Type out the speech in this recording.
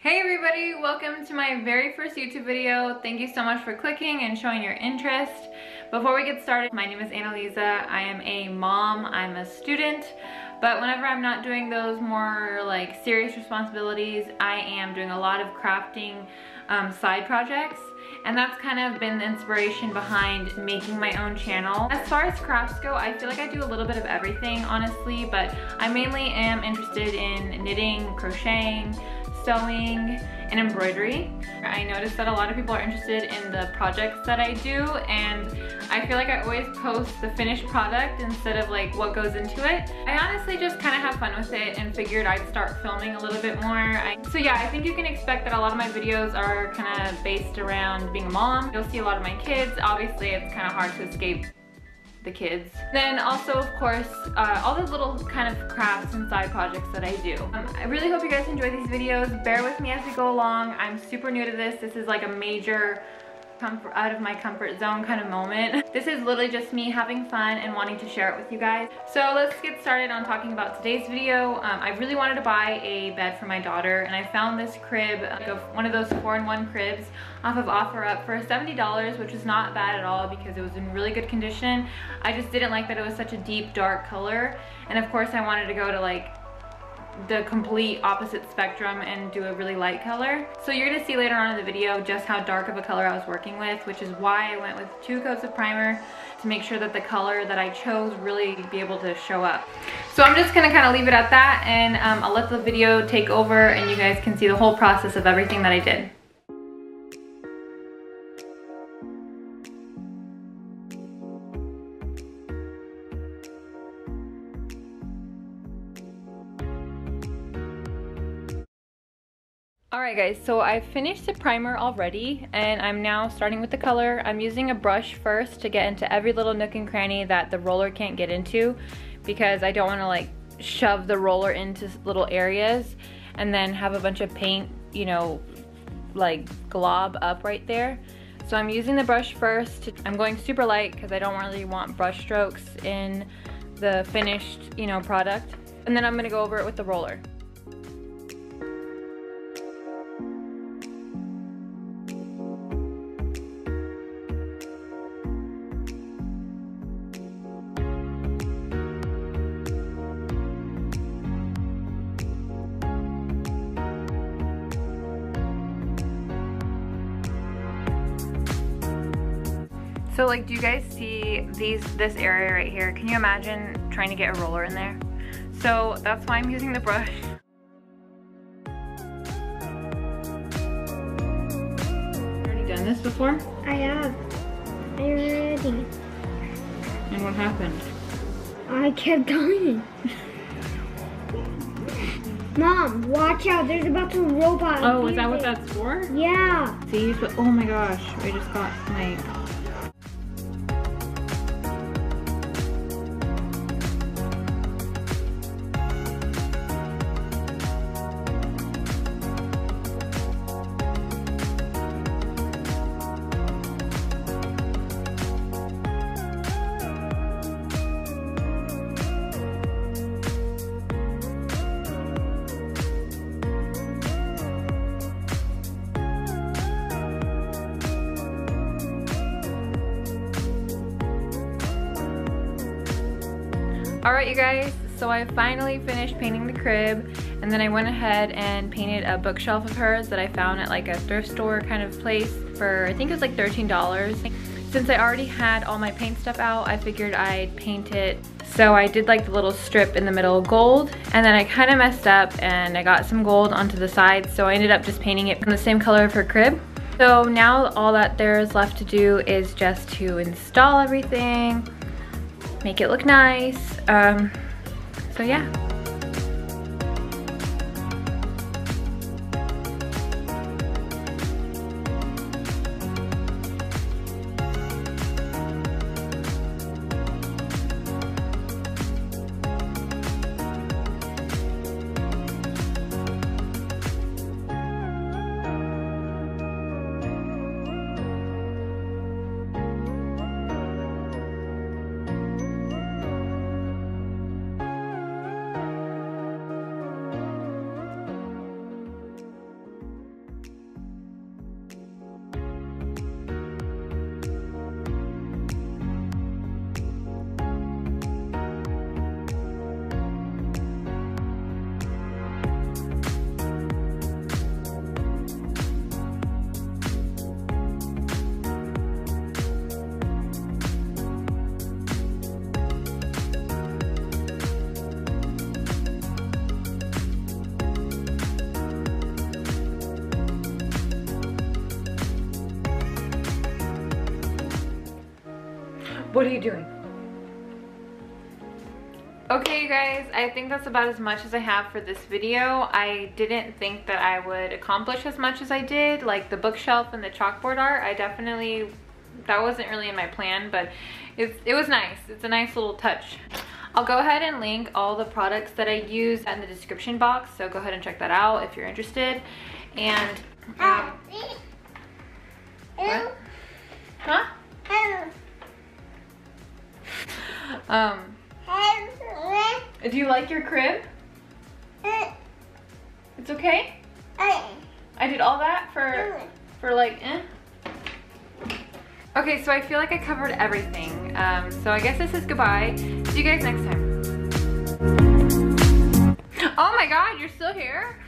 Hey everybody, welcome to my very first YouTube video. Thank you so much for clicking and showing your interest. Before we get started, my name is Analiza. I am a mom, I'm a student, but whenever I'm not doing those more like serious responsibilities, I am doing a lot of crafting um, side projects and that's kind of been the inspiration behind making my own channel. As far as crafts go, I feel like I do a little bit of everything, honestly, but I mainly am interested in knitting, crocheting, sewing, and embroidery. I noticed that a lot of people are interested in the projects that I do and I feel like I always post the finished product instead of like what goes into it. I honestly just kind of have fun with it and figured I'd start filming a little bit more. I, so yeah, I think you can expect that a lot of my videos are kind of based around being a mom. You'll see a lot of my kids. Obviously it's kind of hard to escape the kids. Then also, of course, uh, all the little kind of crafts and side projects that I do. Um, I really hope you guys enjoy these videos. Bear with me as we go along. I'm super new to this. This is like a major comfort out of my comfort zone kind of moment. This is literally just me having fun and wanting to share it with you guys. So let's get started on talking about today's video. Um, I really wanted to buy a bed for my daughter and I found this crib, like a, one of those four-in-one cribs off of OfferUp for $70, which is not bad at all because it was in really good condition. I just didn't like that it was such a deep dark color and of course I wanted to go to like the complete opposite spectrum and do a really light color. So you're gonna see later on in the video just how dark of a color I was working with, which is why I went with two coats of primer to make sure that the color that I chose really be able to show up. So I'm just gonna kind of leave it at that and um, I'll let the video take over and you guys can see the whole process of everything that I did. Alright guys, so I've finished the primer already and I'm now starting with the color. I'm using a brush first to get into every little nook and cranny that the roller can't get into because I don't want to like shove the roller into little areas and then have a bunch of paint, you know, like glob up right there. So I'm using the brush first. I'm going super light because I don't really want brush strokes in the finished, you know, product. And then I'm going to go over it with the roller. So like, do you guys see these this area right here? Can you imagine trying to get a roller in there? So that's why I'm using the brush. Already done this before? I have. Are you ready? And what happened? I kept going. Mom, watch out. There's about to robot. Oh, is that what that's for? Yeah. See, but oh my gosh, I just got my Alright you guys, so I finally finished painting the crib and then I went ahead and painted a bookshelf of hers that I found at like a thrift store kind of place for I think it was like $13. Since I already had all my paint stuff out, I figured I'd paint it. So I did like the little strip in the middle gold and then I kind of messed up and I got some gold onto the sides so I ended up just painting it in the same color of her crib. So now all that there's left to do is just to install everything, make it look nice. Um, so yeah. What are you doing? Okay, you guys, I think that's about as much as I have for this video. I didn't think that I would accomplish as much as I did, like the bookshelf and the chalkboard art. I definitely, that wasn't really in my plan, but it's, it was nice. It's a nice little touch. I'll go ahead and link all the products that I use in the description box, so go ahead and check that out if you're interested. And, um, what? Huh? Um, do you like your crib? It's okay? I did all that for, for like, eh? Okay, so I feel like I covered everything. Um, so I guess this is goodbye. See you guys next time. Oh my god, you're still here?